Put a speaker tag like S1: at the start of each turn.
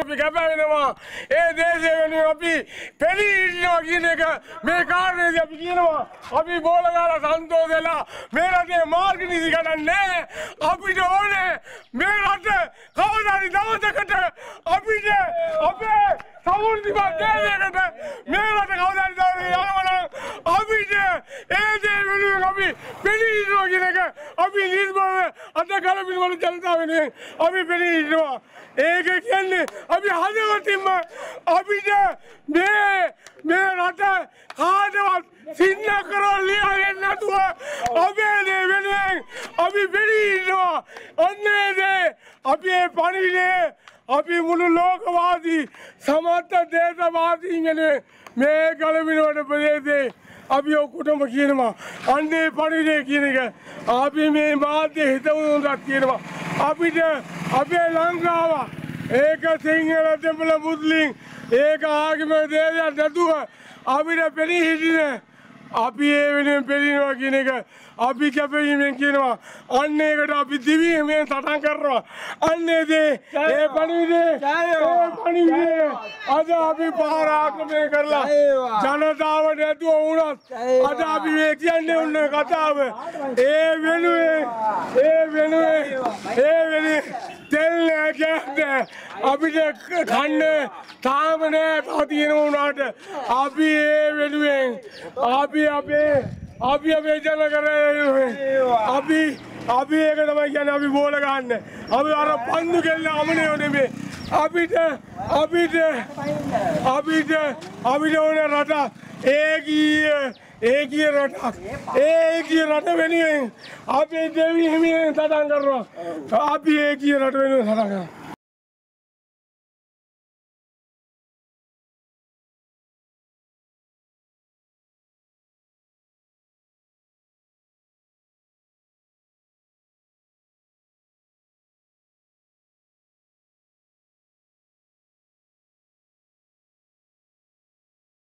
S1: කැපවෙනවා ඒ දේශය වෙනුවෙන් අපි පෙනී ඉන්නවා කියන එක මේ කාරණේදී අපි කියනවා. අපි බෝලගාලා සන්තෝෂ වෙලා මේ රටේ මාර්ග නීති ගණන්නේ අපිට ඕනේ මේ රට කවදාරි දවසකට අපිට අපේ සමුර්දිමත් දේශයකට මේ රට කවදාරි දවසක යනවනම් අපිට ඒ දේ වෙනුවෙන් අපි පෙනී ඉන්නවා කියන එක අපි නිර්භව අද කලබින වල ජනතාව වෙනුවෙන් අපි පෙනී ඉන්නවා. ඒක කියන්නේ අපි හදවතින්ම අපිට මේ මේ රට කාටවත් සින්න කරල් ලියාගෙන නැතුව අපේ දේ වෙනුවෙන් අපි පෙනී ඉන්නවා. ඔන්නේ දේ අපි ඒ පණිවිඩේ අපි මුළු ලෝකවාදී සමත්ත දේශවාදීන් වෙනුවෙන් මේ කලබිනවට ප්‍රදේශේ අපි ඔක්කොටම කියනවා අන්නේ පණිවිඩය කියන එක. අපි මේ මාධ්‍ය හිතවුන්ටත් කියනවා. අපිට අපේ ලංකාව ඒක සිංහල දෙමළ මුස්ලිම් ඒක ආගම දේශයක් නැතුව අපිට පෙනී හිටින අපි ඒ වෙනුවෙන් පෙළිනවා කියන එක. අපි කැපවීමෙන් කියනවා අන්න ඒකට අපි දිවීමෙන් සටන් කරනවා. අන්නේ දේ ඒ පණිවිඩේ ඒ පණිවිඩේ අද අපි පාරාක්‍රමණය කරලා ජනතාව නැතුව වුණත් අද අපි මේ කියන්නේ උන්න කතාව. ඒ වෙනුවෙන් ඒ වෙනුවෙන් ඒ වෙනුවෙන් තෙල් නෑ. කෑන්නේ අපිට කන්න තාම නෑ තා තියෙන වුණාට. අපි ඒ වෙනුවෙන් අපි අපේ අපි අපේ ජන කරේ අපි අපි ඒක තමයි කියන්නේ අපි බෝල ගන්න. අපි අර පන්දු කෙල්ල අමනේ නෙමේ. අපිට අපිට අපිට අපිට ඕන රට ඒකීය ඒකීය රටක් ඒකීය රට වෙනුවෙන් අපේ දෙවි හිමියෙන් සටන් කරනවා. අපි ඒකීය රට වෙනුවෙන් සටන් කරනවා.